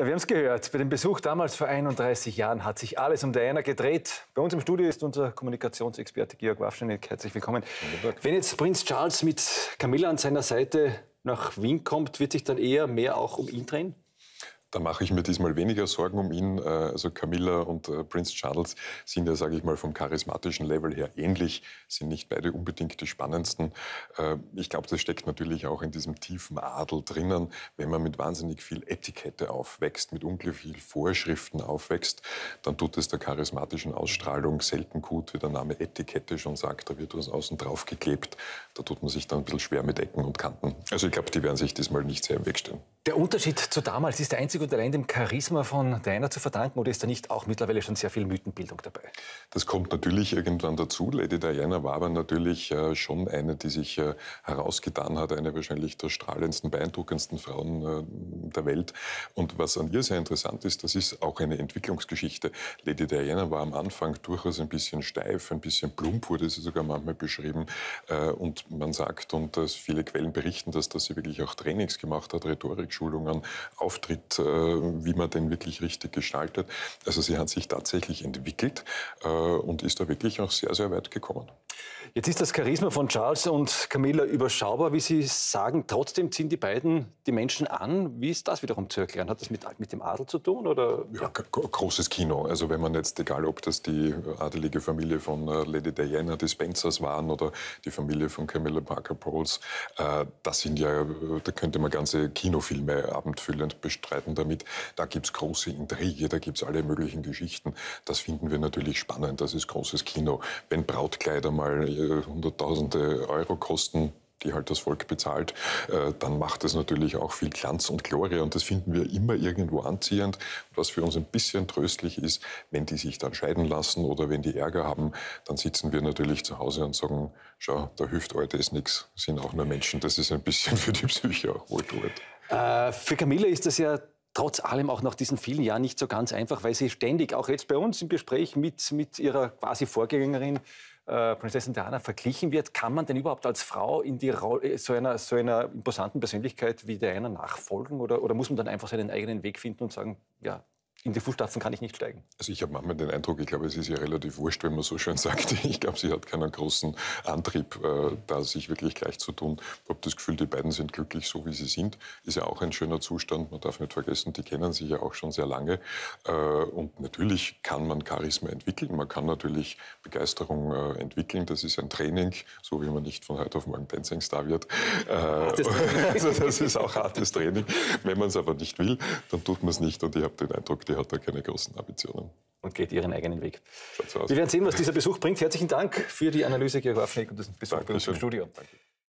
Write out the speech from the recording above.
Ja, wir haben es gehört. Bei dem Besuch damals vor 31 Jahren hat sich alles um Diana gedreht. Bei uns im Studio ist unser Kommunikationsexperte Georg Wafschenek. Herzlich willkommen. Wenn jetzt Prinz Charles mit Camilla an seiner Seite nach Wien kommt, wird sich dann eher mehr auch um ihn drehen? Da mache ich mir diesmal weniger Sorgen um ihn. Äh, also Camilla und äh, Prince Charles sind ja, sage ich mal, vom charismatischen Level her ähnlich, sind nicht beide unbedingt die spannendsten. Äh, ich glaube, das steckt natürlich auch in diesem tiefen Adel drinnen. Wenn man mit wahnsinnig viel Etikette aufwächst, mit unglaublich viel Vorschriften aufwächst, dann tut es der charismatischen Ausstrahlung selten gut, wie der Name Etikette schon sagt. Da wird was außen drauf geklebt. Da tut man sich dann ein bisschen schwer mit Ecken und Kanten. Also ich glaube, die werden sich diesmal nicht sehr im Weg stehen. Der Unterschied zu damals ist der einzig und allein dem Charisma von Diana zu verdanken oder ist da nicht auch mittlerweile schon sehr viel Mythenbildung dabei? Das kommt natürlich irgendwann dazu. Lady Diana war aber natürlich äh, schon eine, die sich äh, herausgetan hat, eine wahrscheinlich der strahlendsten, beeindruckendsten Frauen äh, der Welt. Und was an ihr sehr interessant ist, das ist auch eine Entwicklungsgeschichte. Lady Diana war am Anfang durchaus ein bisschen steif, ein bisschen plump, wurde sie sogar manchmal beschrieben. Äh, und man sagt, und viele Quellen berichten das, dass sie wirklich auch Trainings gemacht hat, Rhetorikschulungen, Auftritt äh, wie man den wirklich richtig gestaltet. Also sie hat sich tatsächlich entwickelt äh, und ist da wirklich auch sehr, sehr weit gekommen. Jetzt ist das Charisma von Charles und Camilla überschaubar, wie Sie sagen. Trotzdem ziehen die beiden die Menschen an. Wie ist das wiederum zu erklären? Hat das mit, mit dem Adel zu tun? Oder? Ja, großes Kino. Also wenn man jetzt, egal ob das die adelige Familie von äh, Lady Diana, die Spencers waren oder die Familie von Camilla Parker Bowles, äh, das sind ja, da könnte man ganze Kinofilme abendfüllend bestreiten damit. Da gibt es große Intrige, da gibt es alle möglichen Geschichten. Das finden wir natürlich spannend. Das ist großes Kino. Wenn Brautkleider mal äh, Hunderttausende Euro kosten, die halt das Volk bezahlt, äh, dann macht es natürlich auch viel Glanz und Glorie und das finden wir immer irgendwo anziehend. Was für uns ein bisschen tröstlich ist, wenn die sich dann scheiden lassen oder wenn die Ärger haben, dann sitzen wir natürlich zu Hause und sagen, schau, der Hüftalte ist nichts, sind auch nur Menschen. Das ist ein bisschen für die Psyche auch wohltuend. Äh, für Camilla ist das ja trotz allem auch nach diesen vielen Jahren nicht so ganz einfach, weil sie ständig, auch jetzt bei uns im Gespräch mit, mit ihrer quasi Vorgängerin, äh, Prinzessin Diana verglichen wird. Kann man denn überhaupt als Frau in die Rolle so einer, so einer imposanten Persönlichkeit wie Diana nachfolgen? Oder, oder muss man dann einfach seinen eigenen Weg finden und sagen, ja, in die Fußstapfen kann ich nicht steigen. Also ich habe manchmal den Eindruck, ich glaube, es ist ja relativ wurscht, wenn man so schön sagt. Ich glaube, sie hat keinen großen Antrieb, äh, da sich wirklich gleich zu tun. Ich habe das Gefühl, die beiden sind glücklich, so wie sie sind. Ist ja auch ein schöner Zustand. Man darf nicht vergessen, die kennen sich ja auch schon sehr lange. Äh, und natürlich kann man Charisma entwickeln. Man kann natürlich Begeisterung äh, entwickeln. Das ist ein Training, so wie man nicht von heute auf morgen Dancing-Star wird. Äh, also das ist auch hartes Training. Wenn man es aber nicht will, dann tut man es nicht. Und ich habe den Eindruck, die hat da keine großen Ambitionen. Und geht ihren eigenen Weg. So Wir werden sehen, was dieser Besuch bringt. Herzlichen Dank für die Analyse, Georg Waffneck, und das Besuch bei uns im Studio. Danke.